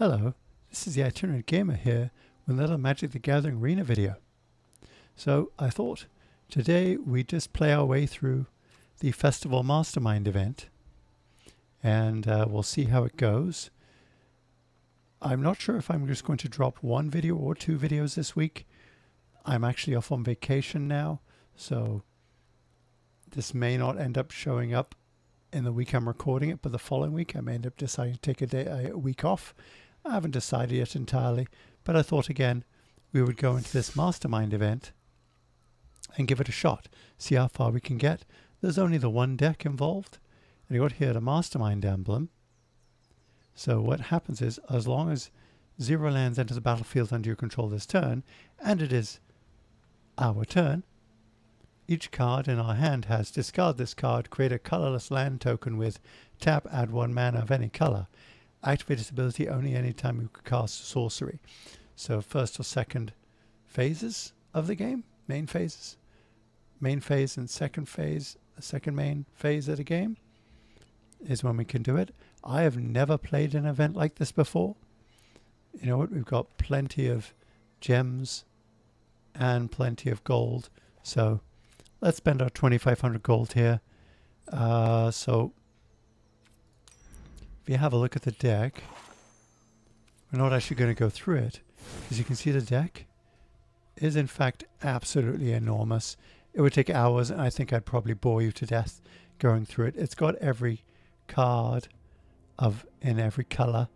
Hello, this is the Itinerant Gamer here with another Magic the Gathering Arena video. So I thought today we just play our way through the Festival Mastermind event and uh, we'll see how it goes. I'm not sure if I'm just going to drop one video or two videos this week. I'm actually off on vacation now, so this may not end up showing up in the week I'm recording it, but the following week I may end up deciding to take a day, a week off. I haven't decided yet entirely, but I thought again we would go into this mastermind event and give it a shot, see how far we can get. There's only the one deck involved, and you got here the mastermind emblem. So what happens is, as long as zero lands enter the battlefield under your control this turn, and it is our turn, each card in our hand has discard this card, create a colorless land token with tap, add one mana of any color. Activate this ability only anytime you cast sorcery. So first or second phases of the game, main phases, main phase and second phase, second main phase of the game is when we can do it. I have never played an event like this before. You know what? We've got plenty of gems and plenty of gold. So let's spend our 2500 gold here. Uh, so you have a look at the deck, we're not actually going to go through it. As you can see, the deck is in fact absolutely enormous. It would take hours, and I think I'd probably bore you to death going through it. It's got every card of in every color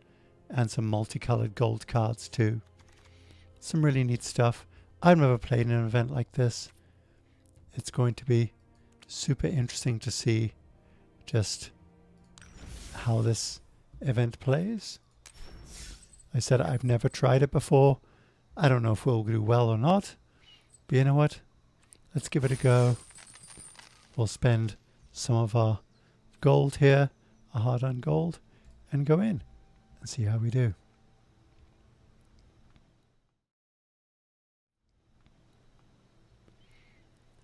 and some multicolored gold cards too. Some really neat stuff. I've never played in an event like this it's going to be super interesting to see just how this event plays. I said I've never tried it before. I don't know if we'll do well or not. But you know what? Let's give it a go. We'll spend some of our gold here, a hard-earned gold, and go in and see how we do.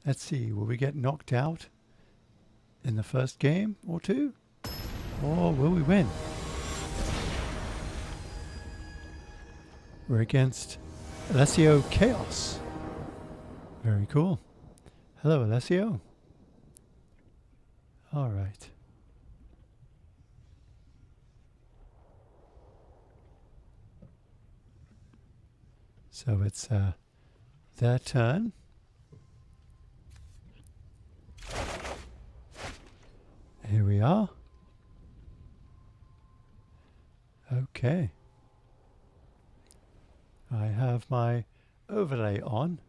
Let's see, will we get knocked out in the first game or two? Or will we win? We're against Alessio Chaos. Very cool. Hello, Alessio. All right. So it's uh, their turn. Here we are. Okay. I have my overlay on,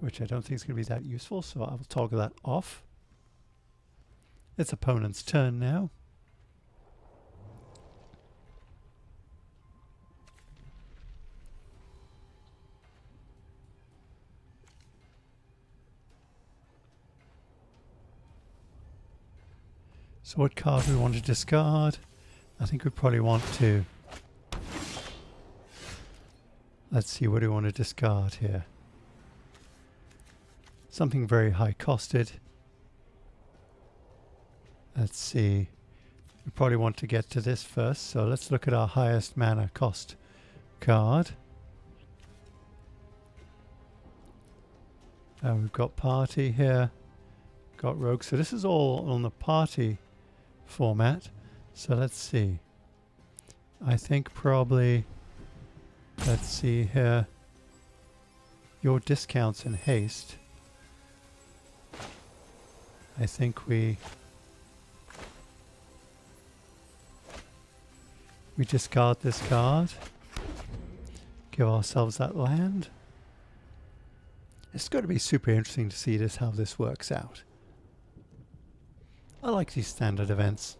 which I don't think is going to be that useful, so I will toggle that off. It's opponent's turn now. So what card do we want to discard? I think we probably want to... Let's see, what do we want to discard here? Something very high costed. Let's see. We probably want to get to this first, so let's look at our highest mana cost card. Uh, we've got party here, got rogue. So this is all on the party format. So let's see. I think probably, let's see here, your discounts in haste. I think we we discard this card, give ourselves that land. It's going to be super interesting to see this how this works out. I like these standard events.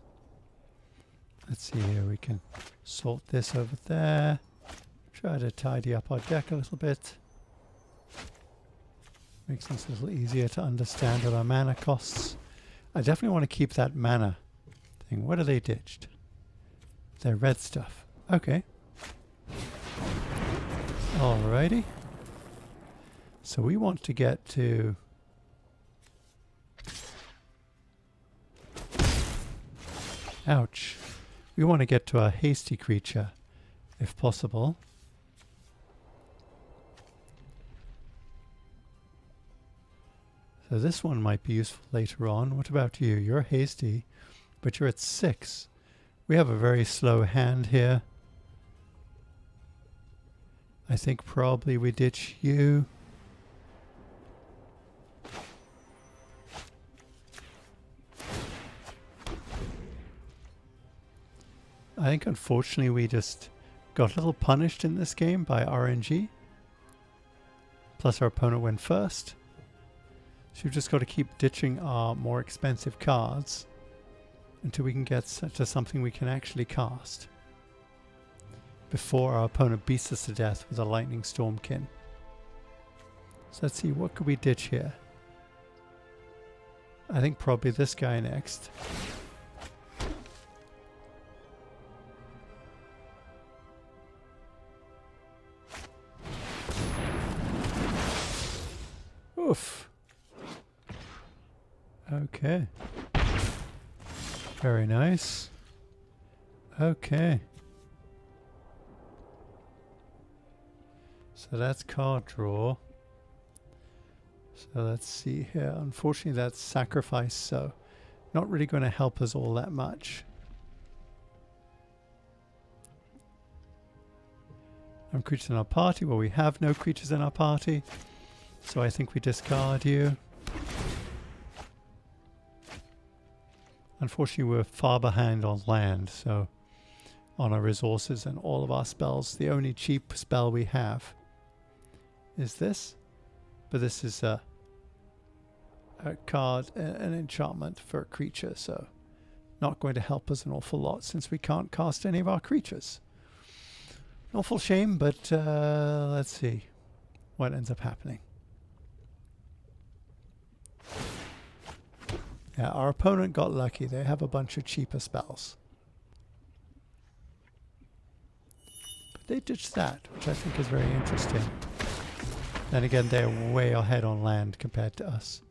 Let's see here, we can sort this over there. Try to tidy up our deck a little bit. Makes things a little easier to understand what our mana costs. I definitely want to keep that mana thing. What are they ditched? They're red stuff. Okay. Alrighty. So we want to get to Ouch. We want to get to a hasty creature. if possible. So this one might be useful later on. What about you? You're hasty, but you're at six. We have a very slow hand here. I think probably we ditch you. I think unfortunately we just got a little punished in this game by RNG. Plus our opponent went first. So we've just got to keep ditching our more expensive cards until we can get to something we can actually cast before our opponent beats us to death with a lightning stormkin. So let's see, what could we ditch here? I think probably this guy next. Very nice. Okay. So that's card draw. So let's see here. Unfortunately, that's sacrifice, so not really going to help us all that much. No creatures in our party. Well, we have no creatures in our party. So I think we discard you. Unfortunately, we're far behind on land, so on our resources and all of our spells. The only cheap spell we have is this. But this is a, a card, an enchantment for a creature, so not going to help us an awful lot since we can't cast any of our creatures. An awful shame, but uh, let's see what ends up happening. Yeah, our opponent got lucky. They have a bunch of cheaper spells. But they ditched that, which I think is very interesting. Then again, they're way ahead on land compared to us.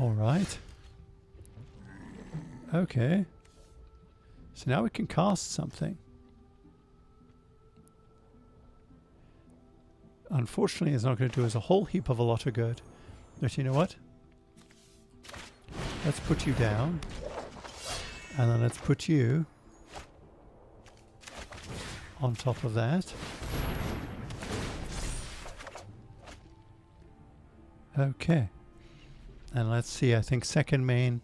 Alright. Okay. So now we can cast something. Unfortunately, it's not going to do us a whole heap of a lot of good. But you know what? Let's put you down. And then let's put you on top of that. Okay. And let's see, I think second main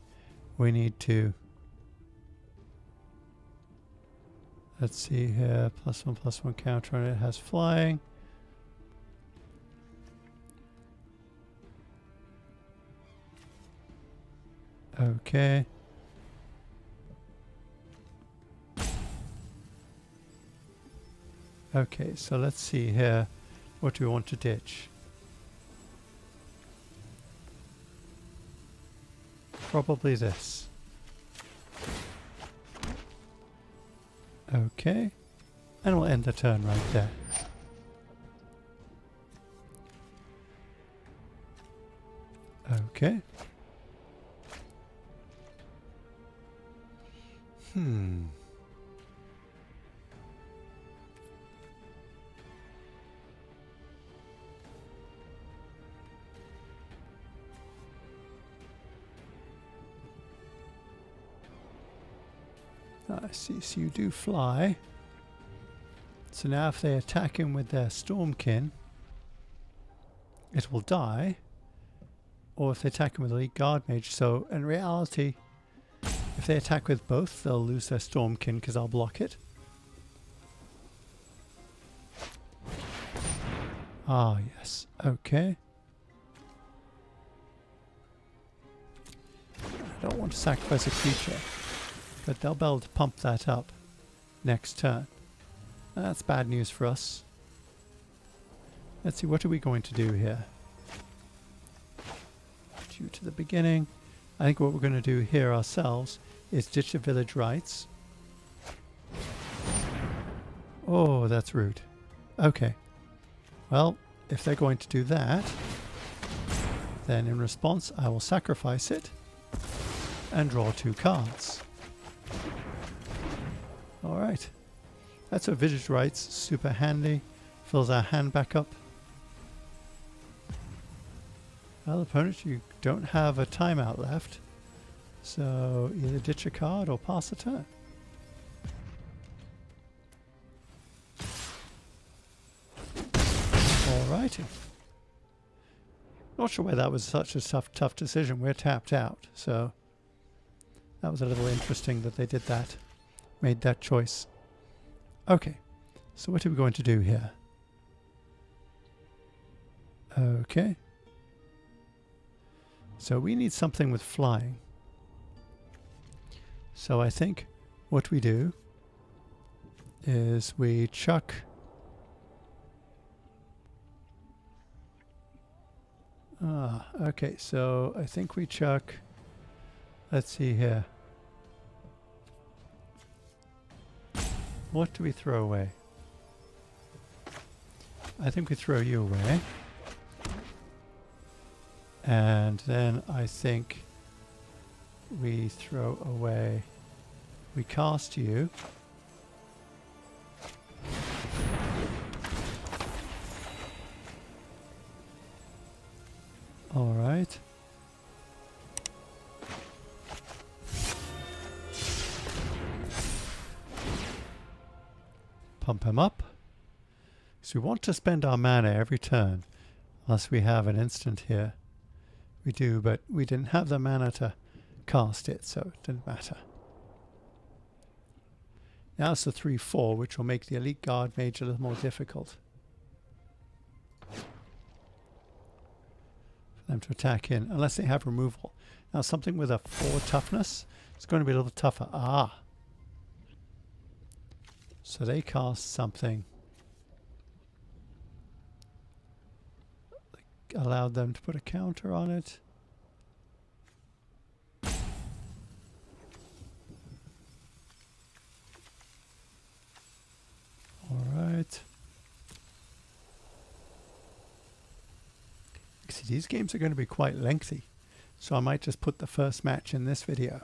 we need to let's see here, plus one plus one counter and it has flying. Okay. Okay, so let's see here. What we want to ditch? Probably this. Okay. And we'll end the turn right there. Okay. Hmm. I see, so you do fly. So now if they attack him with their Stormkin, it will die. Or if they attack him with Elite Guard Mage. So in reality, if they attack with both, they'll lose their Stormkin because I'll block it. Ah, yes. Okay. I don't want to sacrifice a creature. But they'll be able to pump that up next turn. That's bad news for us. Let's see, what are we going to do here? Due to the beginning. I think what we're going to do here ourselves is ditch the Village Rites. Oh, that's rude. Okay. Well, if they're going to do that, then in response I will sacrifice it and draw two cards. Alright. That's what Village Rites, Super handy. Fills our hand back up. Well, opponent, you don't have a timeout left. So either ditch a card or pass a turn. Alrighty. Not sure why that was such a tough, tough decision. We're tapped out, so that was a little interesting that they did that, made that choice. Okay, so what are we going to do here? Okay. So we need something with flying. So I think what we do is we chuck Ah, okay, so I think we chuck let's see here. What do we throw away? I think we throw you away. And then I think we throw away, we cast you. All right. Pump him up. So we want to spend our mana every turn, unless we have an instant here. We do, but we didn't have the mana to cast it, so it didn't matter. Now it's the 3-4, which will make the Elite Guard Mage a little more difficult. For them to attack in, unless they have removal. Now something with a 4 toughness, it's going to be a little tougher. Ah! So they cast something. Allowed them to put a counter on it. Alright. See, these games are going to be quite lengthy, so I might just put the first match in this video.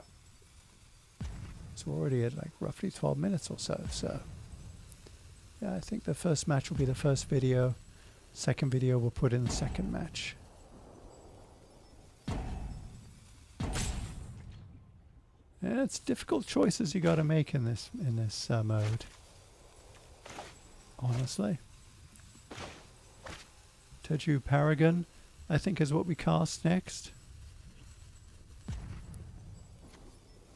We're already at like roughly 12 minutes or so, so... Yeah, I think the first match will be the first video. Second video we'll put in the second match. It's difficult choices you got to make in this in this uh, mode. Honestly, Tajuru Paragon, I think, is what we cast next.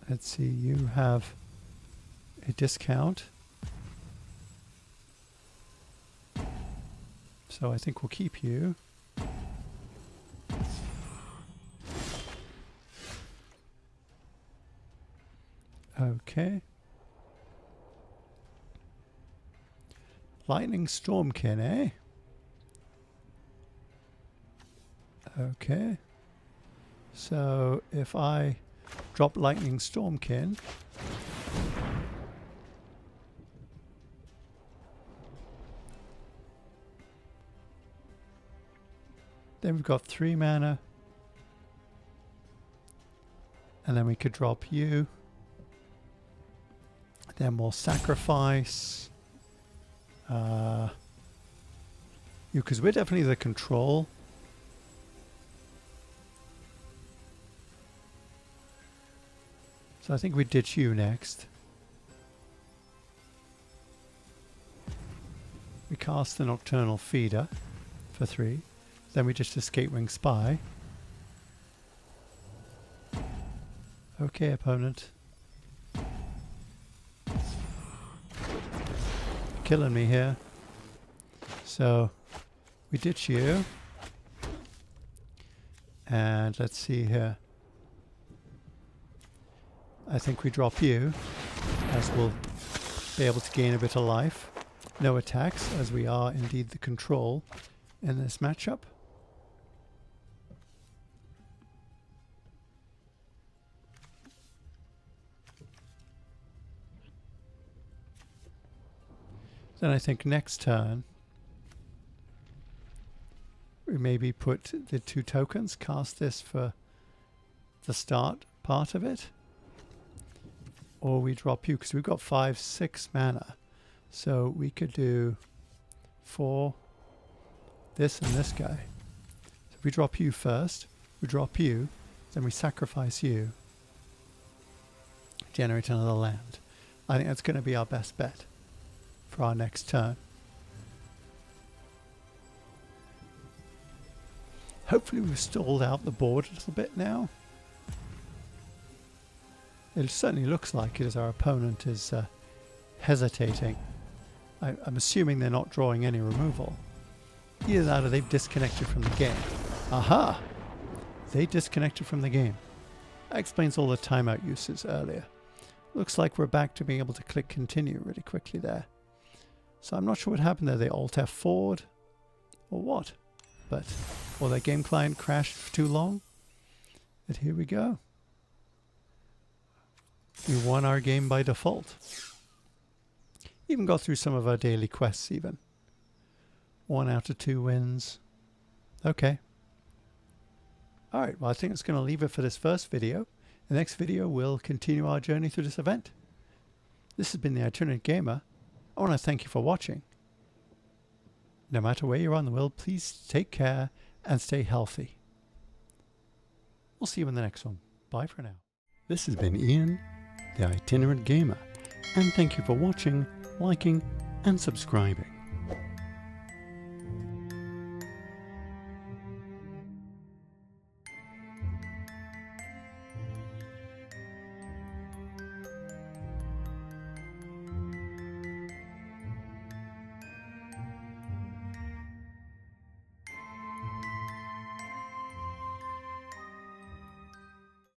Let's see, you have a discount. So I think we'll keep you. Okay. Lightning Stormkin, eh? Okay. So if I drop Lightning Stormkin, Then we've got three mana. And then we could drop you. Then we'll sacrifice uh, you, because we're definitely the control. So I think we ditch you next. We cast the Nocturnal Feeder for three. Then we just escape wing spy. Okay, opponent. Killing me here. So, we ditch you. And let's see here. I think we drop you, as we'll be able to gain a bit of life. No attacks, as we are indeed the control in this matchup. Then I think next turn we maybe put the two tokens, cast this for the start part of it. or we drop you because we've got five, six mana. So we could do four, this and this guy. So we drop you first, we drop you, then we sacrifice you, generate another land. I think that's going to be our best bet for our next turn. Hopefully we've stalled out the board a little bit now. It certainly looks like it as our opponent is uh, hesitating. I, I'm assuming they're not drawing any removal. Either that or they've disconnected from the game. Aha! They disconnected from the game. That explains all the timeout uses earlier. Looks like we're back to being able to click continue really quickly there. So I'm not sure what happened there. They alt F forward or what? But, or their game client crashed for too long. But here we go. We won our game by default. Even got through some of our daily quests even. One out of two wins. Okay. Alright, well I think it's going to leave it for this first video. The next video will continue our journey through this event. This has been the Itinerant Gamer. I want to thank you for watching. No matter where you're on the world, please take care and stay healthy. We'll see you in the next one. Bye for now. This has been Ian, the Itinerant Gamer, and thank you for watching, liking, and subscribing.